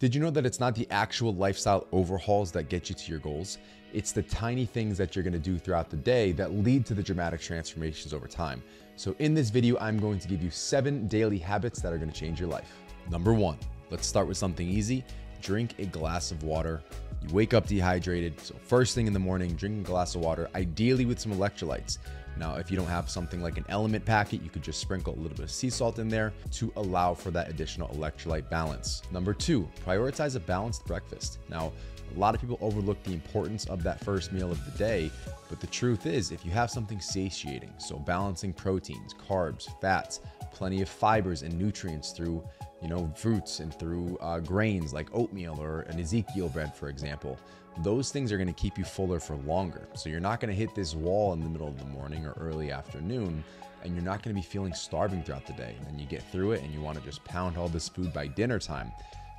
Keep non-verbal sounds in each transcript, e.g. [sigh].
Did you know that it's not the actual lifestyle overhauls that get you to your goals? It's the tiny things that you're gonna do throughout the day that lead to the dramatic transformations over time. So, in this video, I'm going to give you seven daily habits that are gonna change your life. Number one, let's start with something easy drink a glass of water. You wake up dehydrated, so first thing in the morning, drink a glass of water, ideally with some electrolytes. Now, if you don't have something like an LMNT packet, you could just sprinkle a little bit of sea salt in there to allow for that additional electrolyte balance. Number two, prioritize a balanced breakfast. Now, a lot of people overlook the importance of that first meal of the day, but the truth is, if you have something satiating, so balancing proteins, carbs, fats, plenty of fibers and nutrients through you know, fruits and through uh, grains like oatmeal or an Ezekiel bread, for example. Those things are going to keep you fuller for longer. So you're not going to hit this wall in the middle of the morning or early afternoon, and you're not going to be feeling starving throughout the day. And you get through it and you want to just pound all this food by dinner time.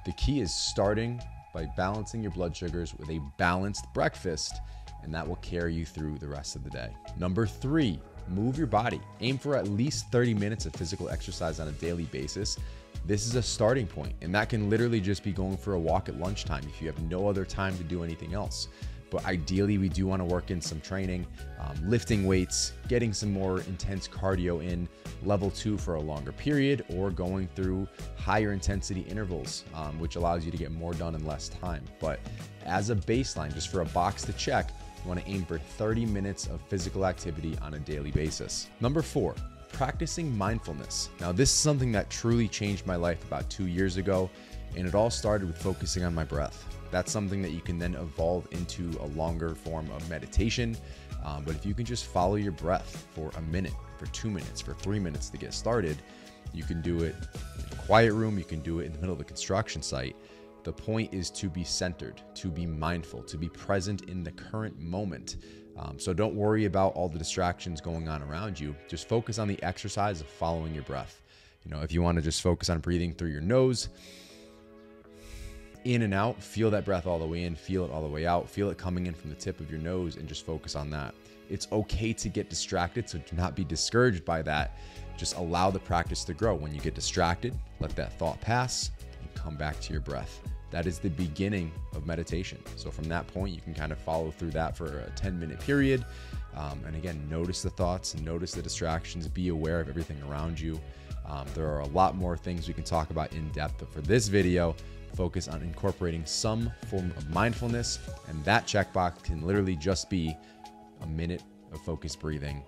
The key is starting by balancing your blood sugars with a balanced breakfast, and that will carry you through the rest of the day. Number three, move your body. Aim for at least 30 minutes of physical exercise on a daily basis this is a starting point, and that can literally just be going for a walk at lunchtime if you have no other time to do anything else. But ideally, we do want to work in some training, um, lifting weights, getting some more intense cardio in level two for a longer period, or going through higher intensity intervals, um, which allows you to get more done in less time. But as a baseline, just for a box to check, want to aim for 30 minutes of physical activity on a daily basis. Number four, practicing mindfulness. Now, this is something that truly changed my life about two years ago, and it all started with focusing on my breath. That's something that you can then evolve into a longer form of meditation. Um, but if you can just follow your breath for a minute, for two minutes, for three minutes to get started, you can do it in a quiet room, you can do it in the middle of a construction site. The point is to be centered, to be mindful, to be present in the current moment. Um, so don't worry about all the distractions going on around you. Just focus on the exercise of following your breath. You know, if you want to just focus on breathing through your nose, in and out, feel that breath all the way in, feel it all the way out, feel it coming in from the tip of your nose, and just focus on that. It's okay to get distracted, so do not be discouraged by that. Just allow the practice to grow. When you get distracted, let that thought pass come back to your breath that is the beginning of meditation. So from that point, you can kind of follow through that for a 10 minute period. Um, and again, notice the thoughts, notice the distractions, be aware of everything around you. Um, there are a lot more things we can talk about in depth, but for this video, focus on incorporating some form of mindfulness. And that checkbox can literally just be a minute of focused breathing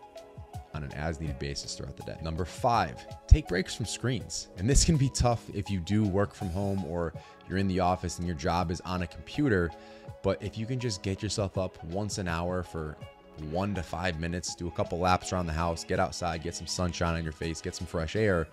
on an as needed basis throughout the day. Number five, take breaks from screens. And this can be tough if you do work from home or you're in the office and your job is on a computer. But if you can just get yourself up once an hour for one to five minutes, do a couple laps around the house, get outside, get some sunshine on your face, get some fresh air,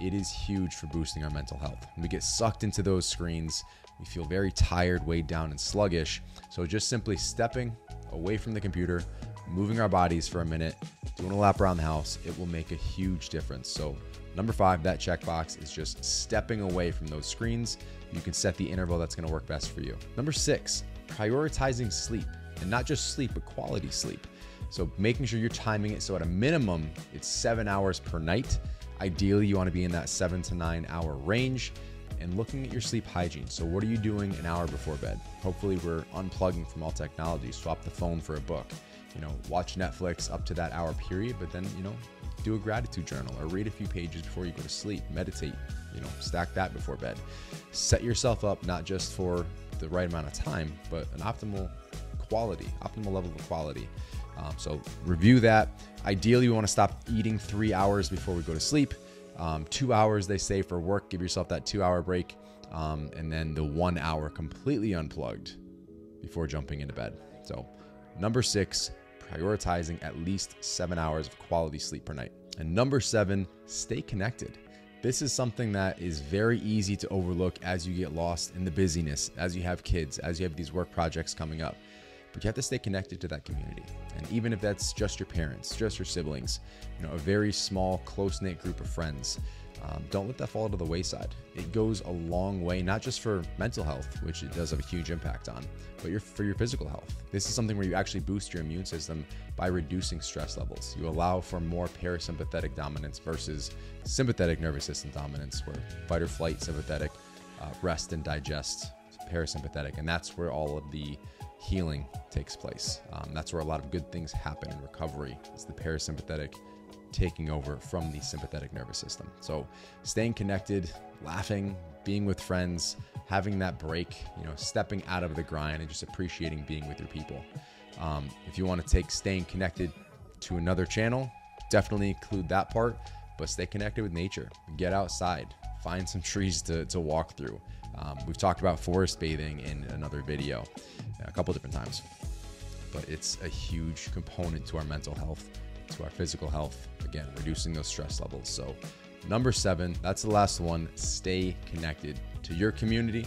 it is huge for boosting our mental health. When we get sucked into those screens, we feel very tired, weighed down, and sluggish. So just simply stepping away from the computer, moving our bodies for a minute, doing a lap around the house, it will make a huge difference. So, number five, that checkbox is just stepping away from those screens. You can set the interval that's going to work best for you. Number six, prioritizing sleep and not just sleep, but quality sleep. So, making sure you're timing it so at a minimum, it's seven hours per night. Ideally, you want to be in that seven to nine hour range and looking at your sleep hygiene. So, what are you doing an hour before bed? Hopefully, we're unplugging from all technology. Swap the phone for a book you know, watch Netflix up to that hour period, but then, you know, do a gratitude journal or read a few pages before you go to sleep, meditate, you know, stack that before bed. Set yourself up not just for the right amount of time, but an optimal quality, optimal level of quality. Um, so review that. Ideally, we want to stop eating three hours before we go to sleep. Um, two hours, they say, for work. Give yourself that two hour break. Um, and then the one hour completely unplugged before jumping into bed. So, number six, prioritizing at least seven hours of quality sleep per night. And number seven, stay connected. This is something that is very easy to overlook as you get lost in the busyness, as you have kids, as you have these work projects coming up. But you have to stay connected to that community. And even if that's just your parents, just your siblings, you know, a very small, close knit group of friends, um, don't let that fall to the wayside. It goes a long way, not just for mental health, which it does have a huge impact on, but your, for your physical health. This is something where you actually boost your immune system by reducing stress levels. You allow for more parasympathetic dominance versus sympathetic nervous system dominance, where fight or flight sympathetic uh, rest and digest, parasympathetic. And that's where all of the healing takes place. Um, that's where a lot of good things happen in recovery. It's the parasympathetic taking over from the sympathetic nervous system. So staying connected, laughing, being with friends, having that break, you know, stepping out of the grind and just appreciating being with your people. Um, if you want to take staying connected to another channel, definitely include that part, but stay connected with nature. Get outside, find some [laughs] trees to, to walk through. Um, we've talked about forest bathing in another video a couple different times, but it's a huge component to our mental health, to our physical health. Again, reducing those stress levels. So, number seven, that's the last one. Stay connected to your community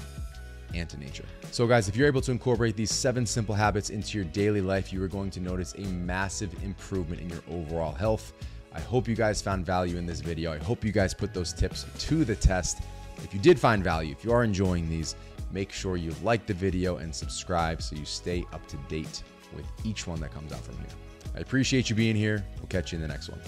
and to nature. So, guys, if you're able to incorporate these seven simple habits into your daily life, you are going to notice a massive improvement in your overall health. I hope you guys found value in this video. I hope you guys put those tips to the test. If you did find value, if you are enjoying these, make sure you like the video and subscribe so you stay up to date with each one that comes out from here. I appreciate you being here. We'll catch you in the next one.